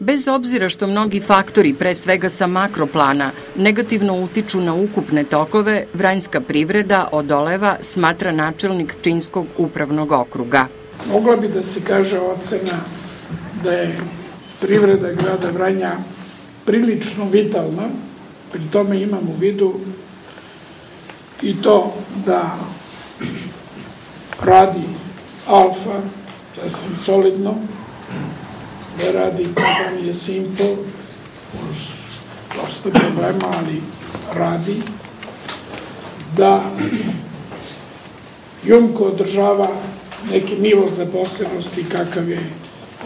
Bez obzira što mnogi faktori, pre svega sa makroplana, negativno utiču na ukupne tokove, vranjska privreda odoleva, smatra načelnik Činskog upravnog okruga. Mogla bi da se kaže ocena da je privreda grada Vranja prilično vitalna, pri tome imam u vidu i to da radi Alfa, sasvim solidno, da radi kompanija Simple, uz dosta problema, ali radi, da Jumko održava neki nivo zaposlenosti kakav je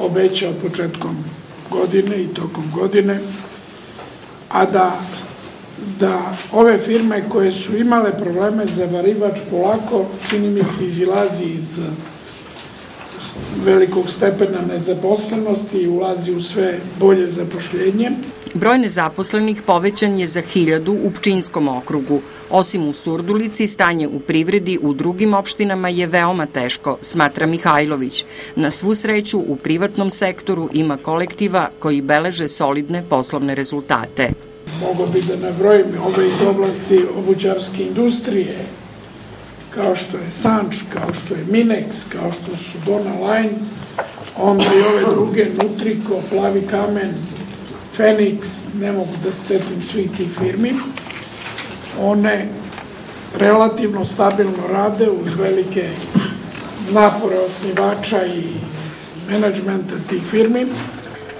obećao početkom godine i tokom godine, a da, da ove firme koje su imale probleme za varivač polako, čini mi se, izilazi iz velikog stepena nezaposlenosti i ulazi u sve bolje zapošljenje. Broj nezaposlenih povećan je za hiljadu u Pčinskom okrugu. Osim u Surdulici, stanje u privredi u drugim opštinama je veoma teško, smatra Mihajlović. Na svu sreću, u privatnom sektoru ima kolektiva koji beleže solidne poslovne rezultate. Mogu bi da nabrojim ove iz oblasti obućarske industrije, kao što je Sanč, kao što je Minex, kao što su Dona Line, onda i ove druge, Nutriko, Plavi kamen, Fenix, ne mogu da se setim svih tih firmi, one relativno stabilno rade uz velike napore osnivača i menadžmenta tih firmi.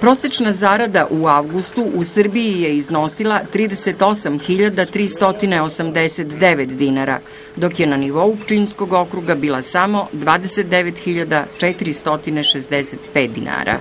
Prosečna zarada u avgustu u Srbiji je iznosila 38.389 dinara, dok je na nivou Pčinskog okruga bila samo 29.465 dinara.